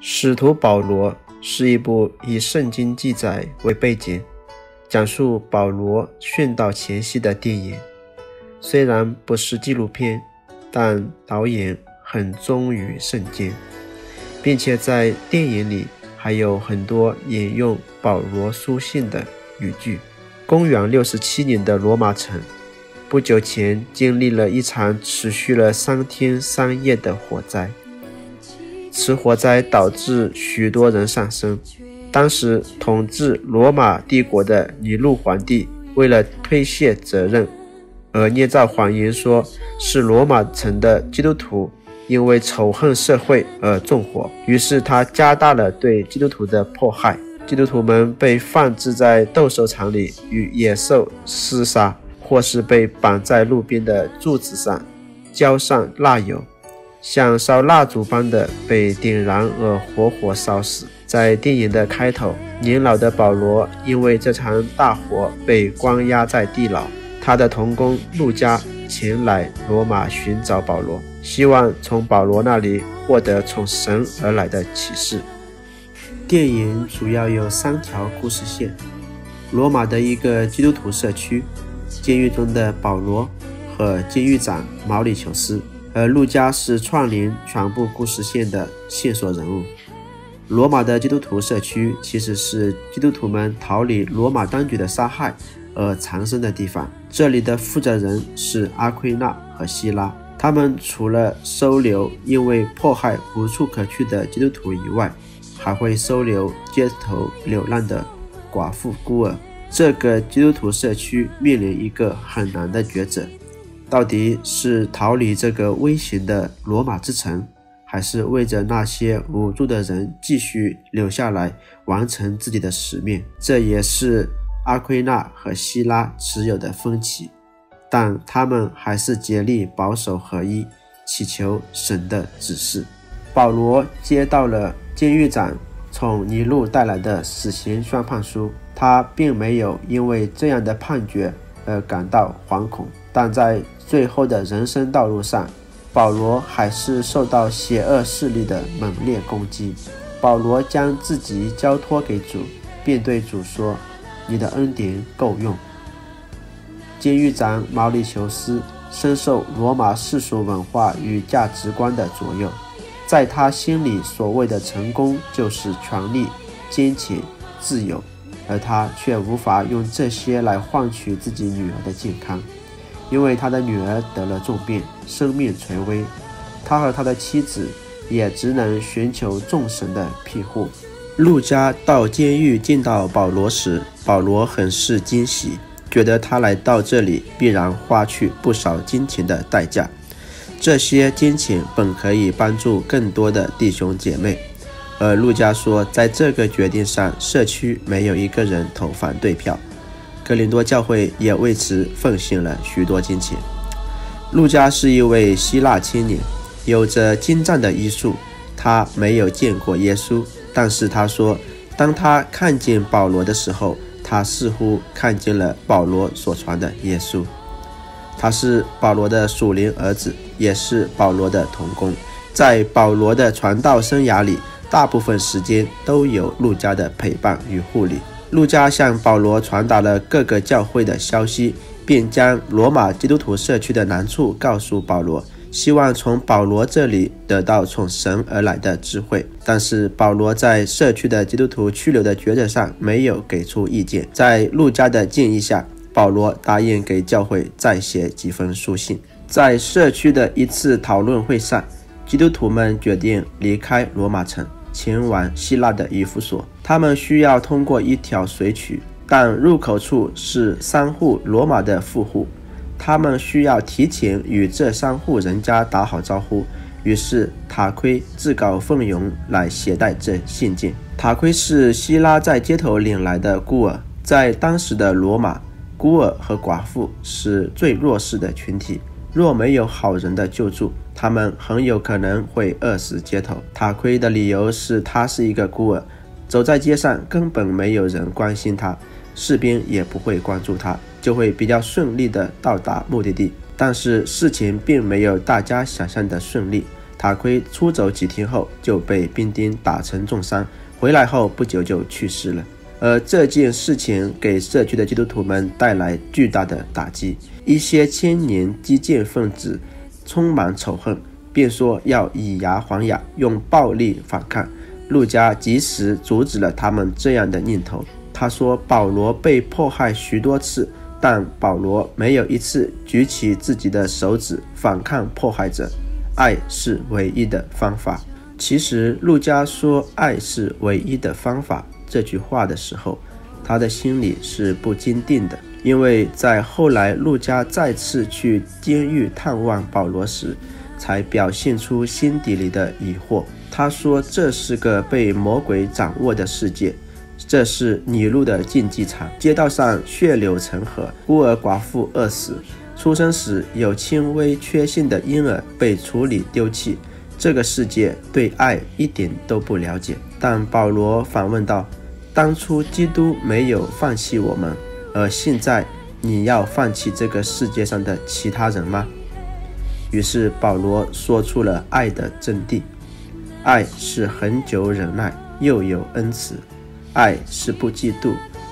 使徒保罗是一部以圣经记载为背景，讲述保罗殉道前夕的电影。虽然不是纪录片，但导演很忠于圣经，并且在电影里还有很多引用保罗书信的语句。公元六十七年的罗马城，不久前经历了一场持续了三天三夜的火灾。此火灾导致许多人丧生。当时统治罗马帝国的尼禄皇帝为了推卸责任，而捏造谎言，说是罗马城的基督徒因为仇恨社会而纵火。于是他加大了对基督徒的迫害。基督徒们被放置在斗兽场里与野兽厮杀，或是被绑在路边的柱子上，浇上蜡油，像烧蜡烛般的被点燃而活活烧死。在电影的开头，年老的保罗因为这场大火被关押在地牢，他的童工路加前来罗马寻找保罗，希望从保罗那里获得从神而来的启示。电影主要有三条故事线：罗马的一个基督徒社区、监狱中的保罗和监狱长毛里求斯。而路加是串联全部故事线的线索人物。罗马的基督徒社区其实是基督徒们逃离罗马当局的杀害而藏身的地方。这里的负责人是阿奎那和希拉，他们除了收留因为迫害无处可去的基督徒以外，还会收留街头流浪的寡妇孤儿。这个基督徒社区面临一个很难的抉择：到底是逃离这个危险的罗马之城，还是为着那些无助的人继续留下来完成自己的使命？这也是阿奎那和希拉持有的分歧，但他们还是竭力保守合一，祈求神的指示。保罗接到了。监狱长从尼禄带来的死刑宣判书，他并没有因为这样的判决而感到惶恐，但在最后的人生道路上，保罗还是受到邪恶势力的猛烈攻击。保罗将自己交托给主，并对主说：“你的恩典够用。”监狱长毛里求斯深受罗马世俗文化与价值观的左右。在他心里，所谓的成功就是权力、金钱、自由，而他却无法用这些来换取自己女儿的健康，因为他的女儿得了重病，生命垂危。他和他的妻子也只能寻求众神的庇护。陆家到监狱见到保罗时，保罗很是惊喜，觉得他来到这里必然花去不少金钱的代价。这些金钱本可以帮助更多的弟兄姐妹，而陆家说，在这个决定上，社区没有一个人投反对票。格林多教会也为此奉献了许多金钱。陆家是一位希腊青年，有着精湛的医术。他没有见过耶稣，但是他说，当他看见保罗的时候，他似乎看见了保罗所传的耶稣。他是保罗的属灵儿子，也是保罗的同工。在保罗的传道生涯里，大部分时间都有路加的陪伴与护理。路加向保罗传达了各个教会的消息，并将罗马基督徒社区的难处告诉保罗，希望从保罗这里得到从神而来的智慧。但是保罗在社区的基督徒拘留的抉择上没有给出意见。在路加的建议下。保罗答应给教会再写几封书信。在社区的一次讨论会上，基督徒们决定离开罗马城，前往希腊的以弗所。他们需要通过一条水渠，但入口处是三户罗马的富户，他们需要提前与这三户人家打好招呼。于是塔奎自告奋勇来携带这信件。塔奎是希拉在街头领来的孤儿，在当时的罗马。孤儿和寡妇是最弱势的群体，若没有好人的救助，他们很有可能会饿死街头。塔奎的理由是他是一个孤儿，走在街上根本没有人关心他，士兵也不会关注他，就会比较顺利地到达目的地。但是事情并没有大家想象的顺利。塔奎出走几天后就被兵丁打成重伤，回来后不久就去世了。而这件事情给社区的基督徒们带来巨大的打击，一些青年激进分子充满仇恨，便说要以牙还牙，用暴力反抗。路加及时阻止了他们这样的念头。他说：“保罗被迫害许多次，但保罗没有一次举起自己的手指反抗迫害者。爱是唯一的方法。”其实，路加说“爱是唯一的方法”。这句话的时候，他的心里是不坚定的，因为在后来陆家再次去监狱探望保罗时，才表现出心底里的疑惑。他说：“这是个被魔鬼掌握的世界，这是尼禄的竞技场，街道上血流成河，孤儿寡妇饿死，出生时有轻微缺陷的婴儿被处理丢弃。这个世界对爱一点都不了解。”但保罗反问道。当初基督没有放弃我们，而现在你要放弃这个世界上的其他人吗？于是保罗说出了爱的真谛：爱是恒久忍耐，又有恩慈；爱是不嫉妒；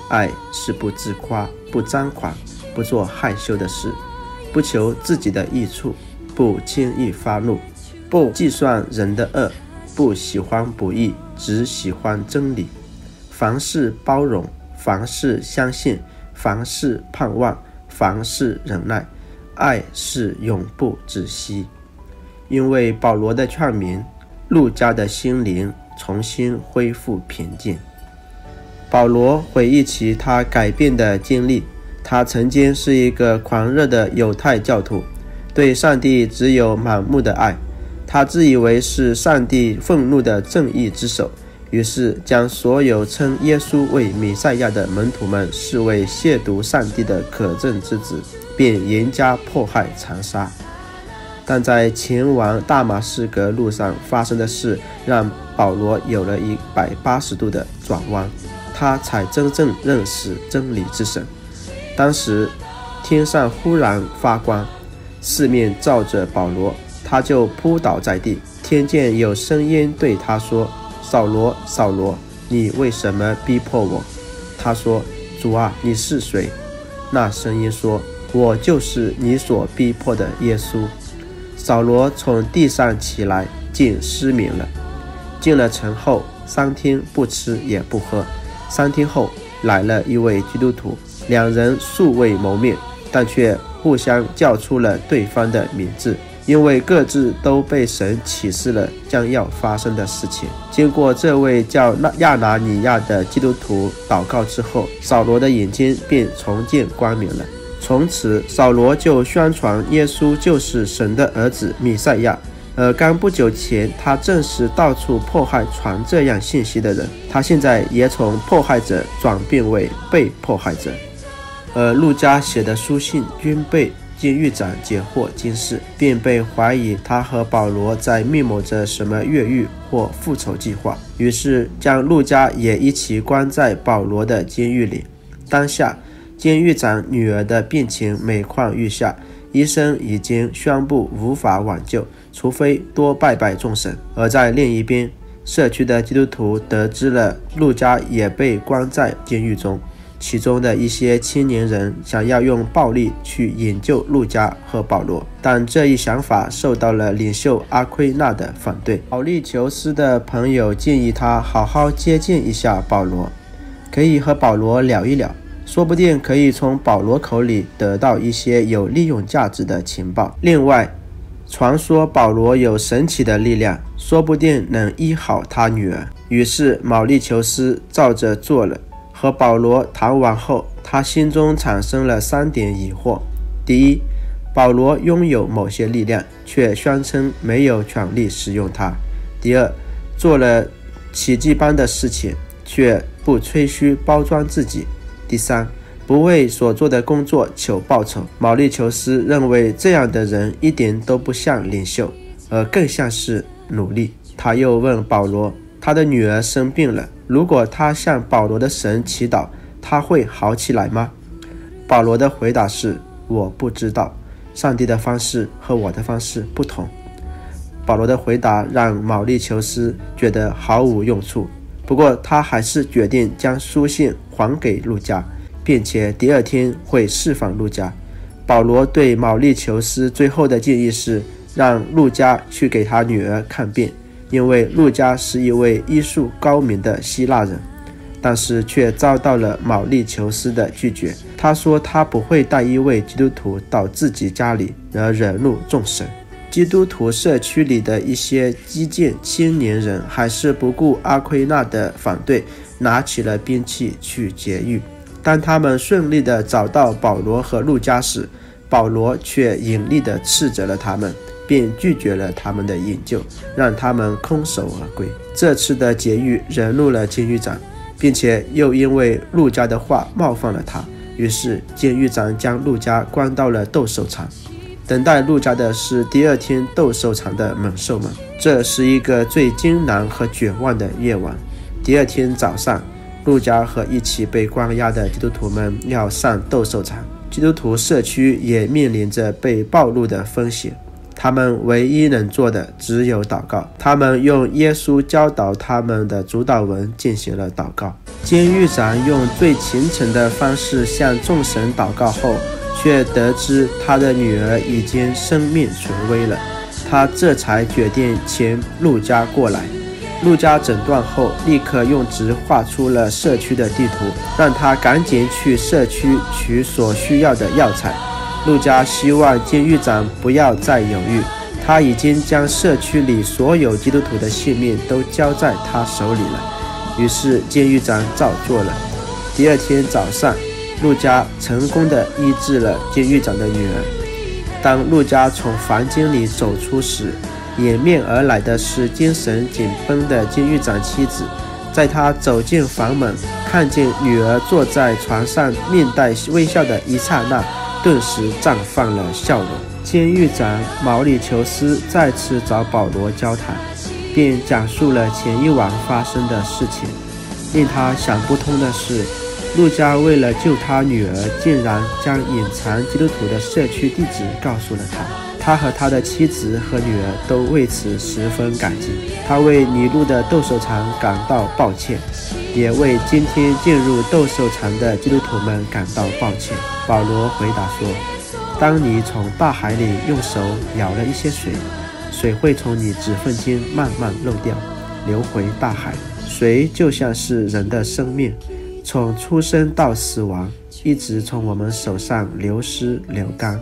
爱是不自夸、不张狂、不做害羞的事，不求自己的益处，不轻易发怒，不计算人的恶，不喜欢不义，只喜欢真理。凡事包容，凡事相信，凡事盼望，凡事忍耐，爱是永不止息。因为保罗的劝勉，路加的心灵重新恢复平静。保罗回忆起他改变的经历，他曾经是一个狂热的犹太教徒，对上帝只有盲目的爱，他自以为是上帝愤怒的正义之手。于是，将所有称耶稣为弥赛亚的门徒们视为亵渎上帝的可憎之子，便严加迫害残杀。但在前往大马士革路上发生的事，让保罗有了一百八十度的转弯，他才真正认识真理之神。当时，天上忽然发光，四面照着保罗，他就扑倒在地，听见有声音对他说。扫罗，扫罗，你为什么逼迫我？他说：“主啊，你是谁？”那声音说：“我就是你所逼迫的耶稣。”扫罗从地上起来，竟失明了。进了城后，三天不吃也不喝。三天后，来了一位基督徒，两人素未谋面，但却互相叫出了对方的名字。因为各自都被神启示了将要发生的事情。经过这位叫亚拿尼亚的基督徒祷告之后，扫罗的眼睛便重见光明了。从此，扫罗就宣传耶稣就是神的儿子米赛亚。而刚不久前，他正是到处迫害传这样信息的人。他现在也从迫害者转变为被迫害者。而路加写的书信均被。监狱长解惑监视，并被怀疑他和保罗在密谋着什么越狱或复仇计划，于是将陆家也一起关在保罗的监狱里。当下，监狱长女儿的病情每况愈下，医生已经宣布无法挽救，除非多拜拜众神。而在另一边，社区的基督徒得知了陆家也被关在监狱中。其中的一些青年人想要用暴力去引救路加和保罗，但这一想法受到了领袖阿奎那的反对。保利求斯的朋友建议他好好接近一下保罗，可以和保罗聊一聊，说不定可以从保罗口里得到一些有利用价值的情报。另外，传说保罗有神奇的力量，说不定能医好他女儿。于是，毛利求斯照着做了。和保罗谈完后，他心中产生了三点疑惑：第一，保罗拥有某些力量，却宣称没有权利使用它；第二，做了奇迹般的事情，却不吹嘘包装自己；第三，不为所做的工作求报酬。毛利求斯认为这样的人一点都不像领袖，而更像是奴隶。他又问保罗。他的女儿生病了，如果他向保罗的神祈祷，他会好起来吗？保罗的回答是：我不知道，上帝的方式和我的方式不同。保罗的回答让毛利求斯觉得毫无用处，不过他还是决定将书信还给路加，并且第二天会释放路加。保罗对毛利求斯最后的建议是让路加去给他女儿看病，因为路加是一位医术高明的希腊人，但是却遭到了毛利求斯的拒绝。他说他不会带一位基督徒到自己家里而惹怒众神。基督徒社区里的一些激进青年人还是不顾阿奎那的反对，拿起了兵器去劫狱。当他们顺利地找到保罗和路加时，保罗却严厉地斥责了他们，并拒绝了他们的引救，让他们空手而归。这次的劫狱惹怒了监狱长，并且又因为陆家的话冒犯了他，于是监狱长将陆家关到了斗兽场。等待陆家的是第二天斗兽场的猛兽们。这是一个最艰难和绝望的夜晚。第二天早上，陆家和一起被关押的基督徒们要上斗兽场。基督徒社区也面临着被暴露的风险。他们唯一能做的只有祷告。他们用耶稣教导他们的主导文进行了祷告。监狱长用最虔诚的方式向众神祷告后。却得知他的女儿已经生命垂危了，他这才决定前陆家过来。陆家诊断后，立刻用纸画出了社区的地图，让他赶紧去社区取所需要的药材。陆家希望监狱长不要再犹豫，他已经将社区里所有基督徒的性命都交在他手里了。于是监狱长照做了。第二天早上。陆家成功的医治了监狱长的女儿。当陆家从房间里走出时，迎面而来的是精神紧绷的监狱长妻子。在他走进房门，看见女儿坐在床上，面带微笑的一刹那，顿时绽放了笑容。监狱长毛里求斯再次找保罗交谈，并讲述了前一晚发生的事情。令他想不通的是。陆家为了救他女儿，竟然将隐藏基督徒的社区地址告诉了他。他和他的妻子和女儿都为此十分感激。他为尼禄的斗兽场感到抱歉，也为今天进入斗兽场的基督徒们感到抱歉。保罗回答说：“当你从大海里用手舀了一些水，水会从你指缝间慢慢漏掉，流回大海。水就像是人的生命。”从出生到死亡，一直从我们手上流失流干。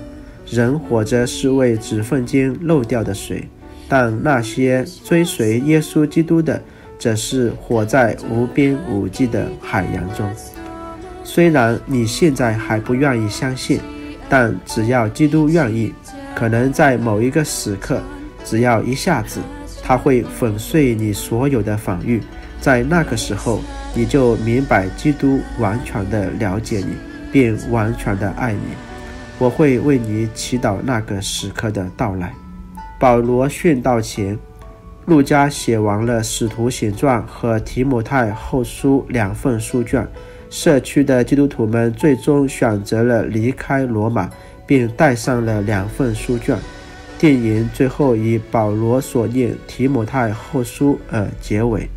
人活着是为指缝间漏掉的水，但那些追随耶稣基督的，则是活在无边无际的海洋中。虽然你现在还不愿意相信，但只要基督愿意，可能在某一个时刻，只要一下子，他会粉碎你所有的防御。在那个时候。你就明白，基督完全的了解你，并完全的爱你。我会为你祈祷那个时刻的到来。保罗殉道前，陆家写完了《使徒行传》和《提摩太后书》两份书卷。社区的基督徒们最终选择了离开罗马，并带上了两份书卷。电影最后以保罗所念《提摩太后书》而结尾。